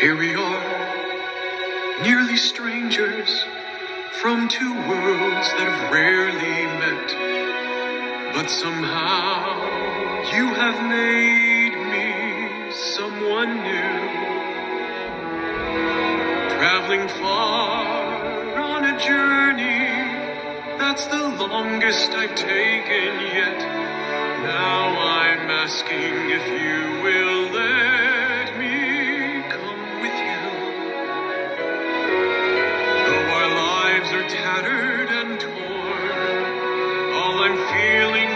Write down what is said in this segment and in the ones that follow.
Here we are, nearly strangers from two worlds that have rarely met. But somehow you have made me someone new. Traveling far on a journey, that's the longest I've taken yet. Now I'm asking if you tattered and torn, all I'm feeling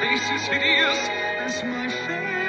face is hideous as my face.